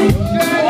Yeah.